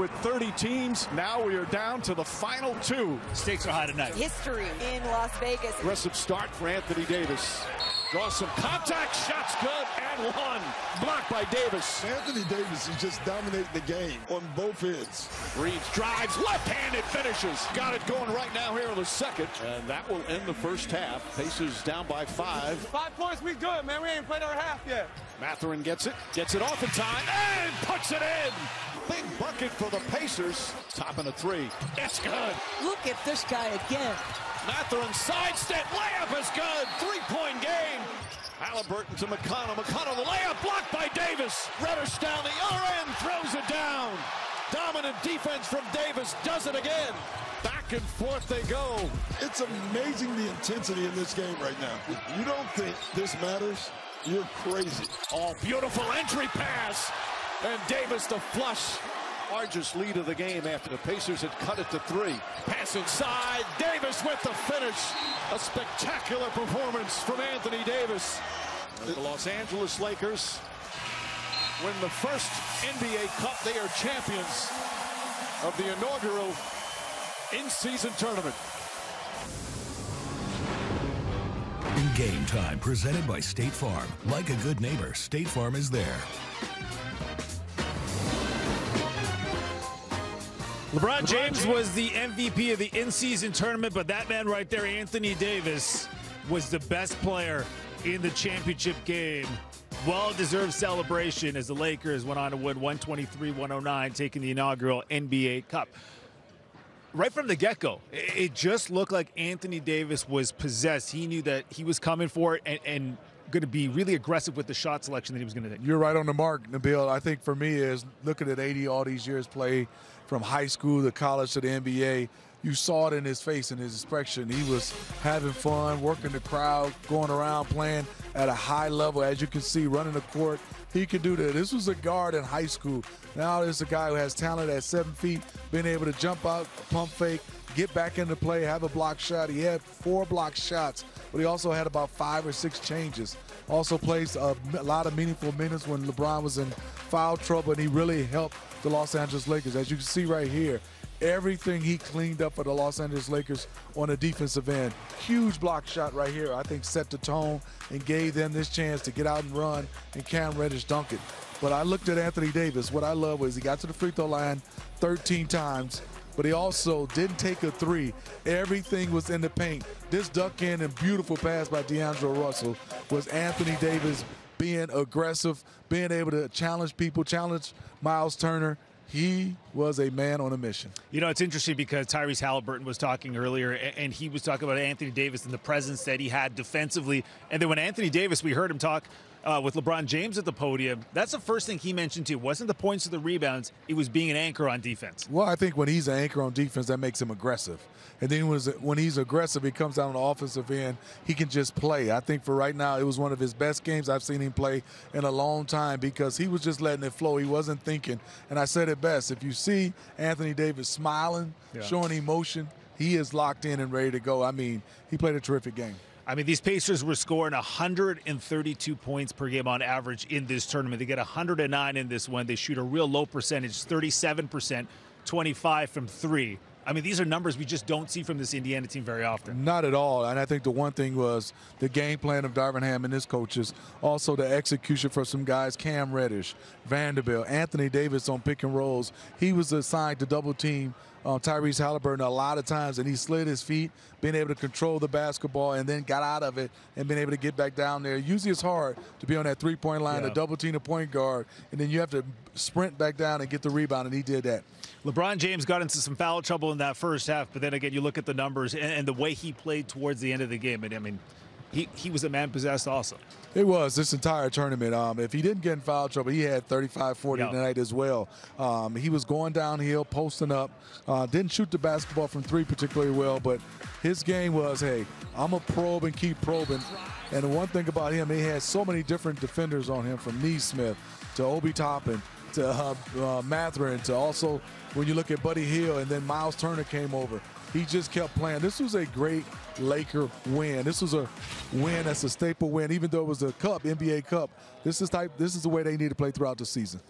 with 30 teams. Now we are down to the final two. Stakes are high tonight. History in Las Vegas. Aggressive start for Anthony Davis. Draws some contact, shots good, and one. Blocked by Davis. Anthony Davis is just dominating the game on both ends. Reaves drives, left-handed finishes. Got it going right now here in the second. And that will end the first half. Pacers down by five. Five points, we good, man. We ain't played our half yet. Mathurin gets it, gets it off in time, and puts it in. Big bucket for the Pacers. Toppin a three. It's good. Look at this guy again. Mathurin sidestep, layup is good. Three-point game. Halliburton to McConnell. McConnell, the layup blocked by Davis. Reddish down the other end, throws it down. Dominant defense from Davis, does it again. Back and forth they go. It's amazing the intensity in this game right now. If you don't think this matters, you're crazy. Oh, beautiful entry pass. And Davis the flush. Largest lead of the game after the Pacers had cut it to three. Pass inside. Davis with the finish. A spectacular performance from Anthony Davis. The Los Angeles Lakers win the first NBA Cup. They are champions of the inaugural in-season tournament. In game time, presented by State Farm. Like a good neighbor, State Farm is there. LeBron James was the MVP of the in-season tournament, but that man right there, Anthony Davis, was the best player in the championship game. Well-deserved celebration as the Lakers went on to win 123-109, taking the inaugural NBA Cup. Right from the get-go, it just looked like Anthony Davis was possessed. He knew that he was coming for it and, and going to be really aggressive with the shot selection that he was going to do. You're right on the mark, Nabil. I think for me is looking at 80 all these years play from high school to college to the NBA. You saw it in his face and his expression. He was having fun, working the crowd, going around playing at a high level. As you can see, running the court, he could do that. This was a guard in high school. Now this is a guy who has talent at seven feet, being able to jump out, pump fake, get back into play, have a block shot. He had four block shots, but he also had about five or six changes. Also plays a, a lot of meaningful minutes when LeBron was in foul trouble, and he really helped the Los Angeles Lakers. As you can see right here, everything he cleaned up for the Los Angeles Lakers on the defensive end. Huge block shot right here, I think set the tone and gave them this chance to get out and run and Cam Reddish dunk it. But I looked at Anthony Davis. What I love was he got to the free throw line 13 times, but he also didn't take a three. Everything was in the paint. This duck in and beautiful pass by D'Angelo Russell was Anthony Davis being aggressive, being able to challenge people, challenge Miles Turner. He was a man on a mission. You know, it's interesting because Tyrese Halliburton was talking earlier, and he was talking about Anthony Davis and the presence that he had defensively. And then when Anthony Davis, we heard him talk uh, with LeBron James at the podium, that's the first thing he mentioned too. Wasn't the points or the rebounds; it was being an anchor on defense. Well, I think when he's an anchor on defense, that makes him aggressive. And then when he's aggressive, he comes out on the offensive end. He can just play. I think for right now, it was one of his best games I've seen him play in a long time because he was just letting it flow. He wasn't thinking. And I said it best: if you see Anthony Davis smiling, yeah. showing emotion, he is locked in and ready to go. I mean, he played a terrific game. I mean, these Pacers were scoring 132 points per game on average in this tournament. They get 109 in this one. They shoot a real low percentage, 37%, 25 from three. I mean, these are numbers we just don't see from this Indiana team very often. Not at all. And I think the one thing was the game plan of Darvin Ham and his coaches, also the execution for some guys, Cam Reddish, Vanderbilt, Anthony Davis on pick and rolls. He was assigned to double team uh, Tyrese Halliburton a lot of times, and he slid his feet, being able to control the basketball, and then got out of it and been able to get back down there. Usually it's hard to be on that three-point line, yeah. to double team a point guard, and then you have to sprint back down and get the rebound, and he did that. LeBron James got into some foul trouble in that first half, but then again, you look at the numbers and, and the way he played towards the end of the game, and I mean, he, he was a man possessed also. It was this entire tournament. Um, if he didn't get in foul trouble, he had 35 40 yep. tonight as well. Um, he was going downhill, posting up, uh, didn't shoot the basketball from three particularly well, but his game was hey, I'm a probe and keep probing. And the one thing about him, he had so many different defenders on him from Nesmith to Obi Toppin to uh, uh, Mathurin to also when you look at Buddy Hield and then Miles Turner came over. He just kept playing. This was a great Laker win. This was a win that's a staple win, even though it was a cup, NBA Cup. This is type. This is the way they need to play throughout the season.